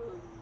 really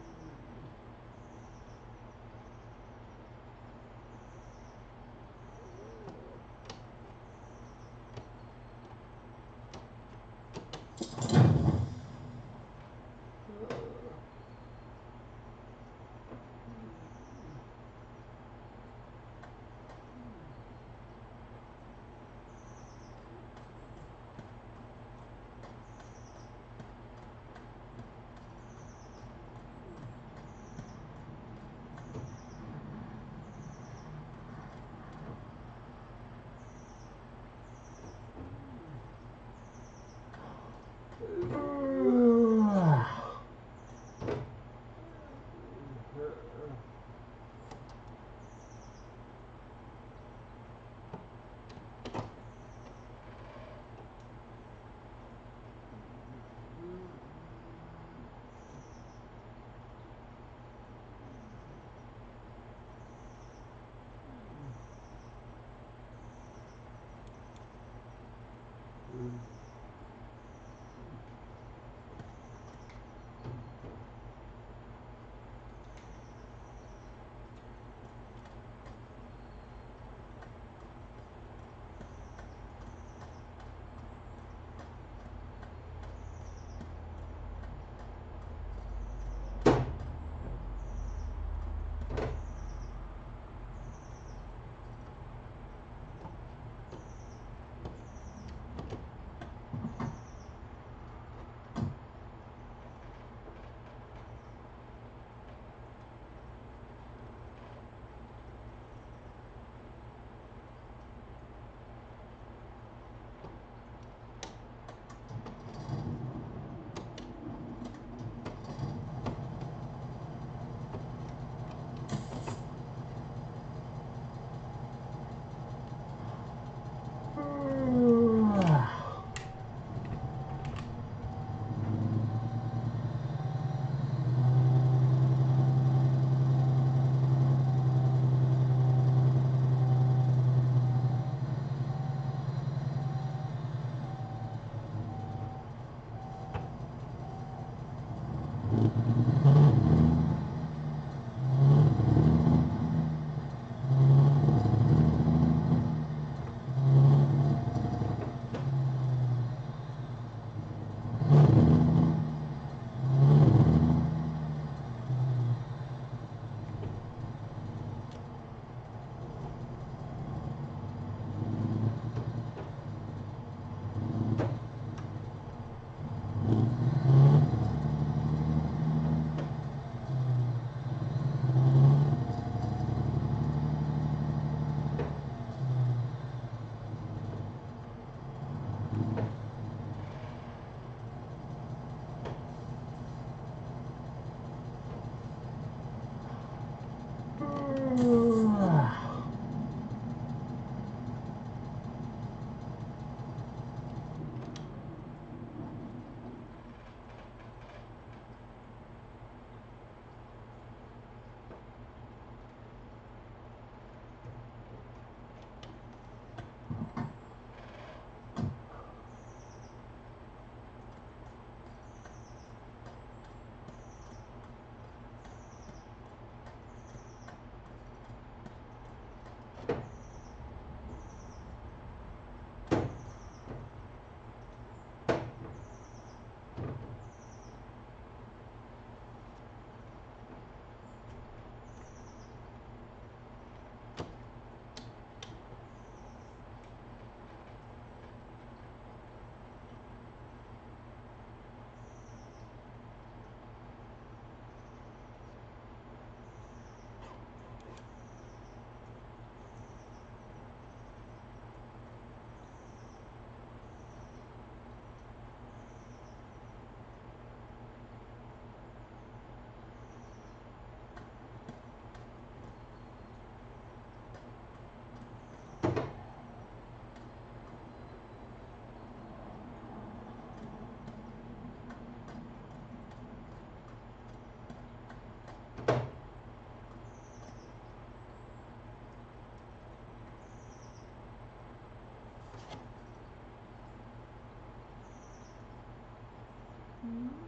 음.